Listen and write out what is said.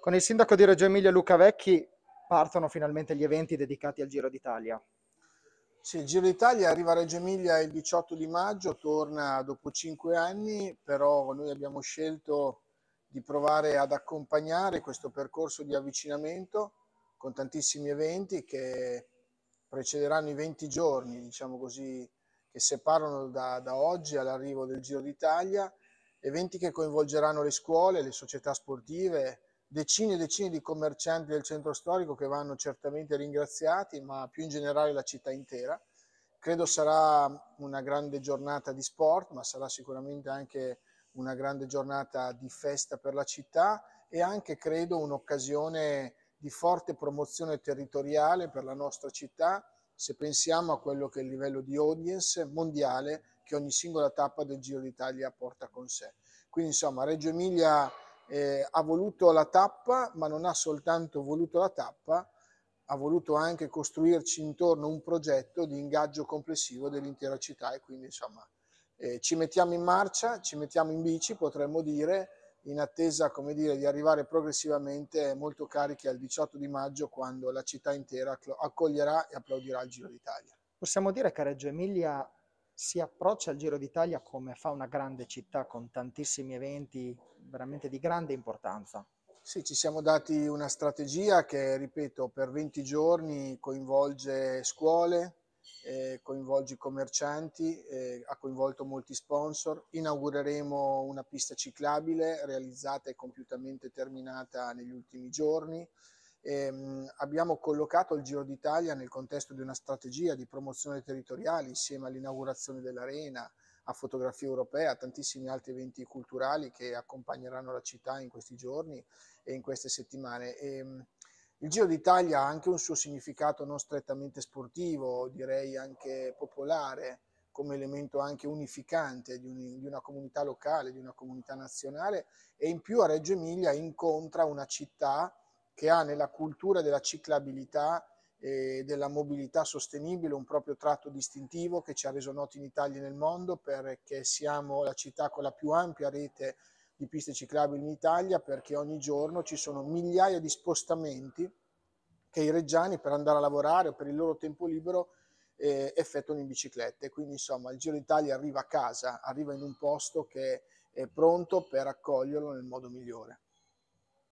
Con il sindaco di Reggio Emilia Luca Vecchi partono finalmente gli eventi dedicati al Giro d'Italia. Sì, il Giro d'Italia arriva a Reggio Emilia il 18 di maggio, torna dopo cinque anni, però noi abbiamo scelto di provare ad accompagnare questo percorso di avvicinamento con tantissimi eventi che precederanno i 20 giorni, diciamo così, che separano da, da oggi all'arrivo del Giro d'Italia, eventi che coinvolgeranno le scuole, le società sportive, decine e decine di commercianti del centro storico che vanno certamente ringraziati, ma più in generale la città intera. Credo sarà una grande giornata di sport, ma sarà sicuramente anche una grande giornata di festa per la città e anche, credo, un'occasione di forte promozione territoriale per la nostra città, se pensiamo a quello che è il livello di audience mondiale che ogni singola tappa del Giro d'Italia porta con sé. Quindi insomma Reggio Emilia eh, ha voluto la tappa, ma non ha soltanto voluto la tappa, ha voluto anche costruirci intorno un progetto di ingaggio complessivo dell'intera città e quindi insomma eh, ci mettiamo in marcia, ci mettiamo in bici, potremmo dire, in attesa come dire, di arrivare progressivamente molto carichi al 18 di maggio quando la città intera accoglierà e applaudirà il Giro d'Italia. Possiamo dire che Reggio Emilia si approccia al Giro d'Italia come fa una grande città con tantissimi eventi veramente di grande importanza. Sì, ci siamo dati una strategia che, ripeto, per 20 giorni coinvolge scuole, eh, coinvolge i commercianti, eh, ha coinvolto molti sponsor. Inaugureremo una pista ciclabile realizzata e compiutamente terminata negli ultimi giorni. Ehm, abbiamo collocato il Giro d'Italia nel contesto di una strategia di promozione territoriale insieme all'inaugurazione dell'arena, a fotografia europea, a tantissimi altri eventi culturali che accompagneranno la città in questi giorni e in queste settimane. E, ehm, il Giro d'Italia ha anche un suo significato non strettamente sportivo, direi anche popolare, come elemento anche unificante di, un, di, una comunità locale, di una comunità nazionale e in più a Reggio Emilia incontra una città che ha nella cultura della ciclabilità e della mobilità sostenibile un proprio tratto distintivo che ci ha reso noti in Italia e nel mondo perché siamo la città con la più ampia rete di piste ciclabili in Italia perché ogni giorno ci sono migliaia di spostamenti che i reggiani per andare a lavorare o per il loro tempo libero eh, effettuano in biciclette. Quindi insomma il Giro d'Italia arriva a casa, arriva in un posto che è pronto per accoglierlo nel modo migliore.